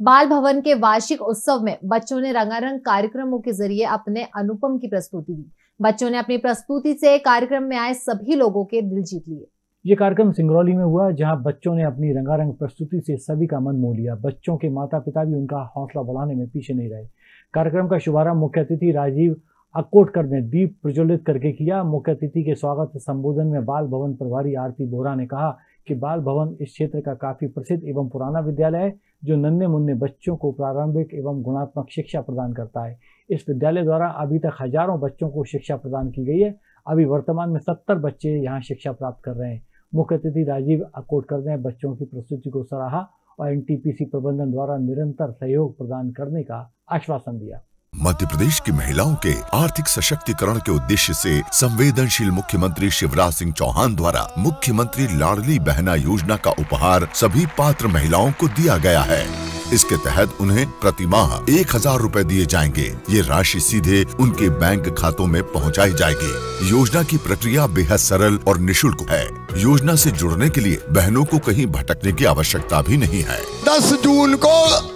बाल भवन के वार्षिक उत्सव में बच्चों ने रंगारंग कार्यक्रमों के ज़रिए अपने अनुपम की प्रस्तुति दी। बच्चों ने अपनी प्रस्तुति से कार्यक्रम में आए सभी लोगों के दिल जीत लिए। ये कार्यक्रम सिंगरौली में हुआ, जहाँ बच्चों ने अपनी रंगारंग प्रस्तुति से सभी का मन मोह लिया। बच्चों के माता पिता भी उनका हौसला बढ़ाने में पीछे नहीं रहे। कार्यक्रम का शुभारंभ मुख्य अतिथि राजीव अकोटकर ने दीप प्रज्वलित करके किया। मुख्य अतिथि के स्वागत संबोधन में बाल भवन प्रभारी आरती बोरा ने कहा कि बाल भवन इस क्षेत्र का काफ़ी प्रसिद्ध एवं पुराना विद्यालय है, जो नन्हे मुन्ने बच्चों को प्रारंभिक एवं गुणात्मक शिक्षा प्रदान करता है। इस विद्यालय द्वारा अभी तक हज़ारों बच्चों को शिक्षा प्रदान की गई है। अभी वर्तमान में सत्तर बच्चे यहाँ शिक्षा प्राप्त कर रहे हैं। मुख्य अतिथि राजीव अकोटकर ने बच्चों की प्रस्तुति को सराहा और एनटीपीसी प्रबंधन द्वारा निरंतर सहयोग प्रदान करने का आश्वासन दिया। मध्य प्रदेश की महिलाओं के आर्थिक सशक्तिकरण के उद्देश्य से संवेदनशील मुख्यमंत्री शिवराज सिंह चौहान द्वारा मुख्यमंत्री लाडली बहना योजना का उपहार सभी पात्र महिलाओं को दिया गया है। इसके तहत उन्हें प्रति माह एक हज़ार रूपए दिए जाएँगे। ये राशि सीधे उनके बैंक खातों में पहुंचाई जाएगी। योजना की प्रक्रिया बेहद सरल और निशुल्क है। योजना से जुड़ने के लिए बहनों को कहीं भटकने की आवश्यकता भी नहीं है। दस जून को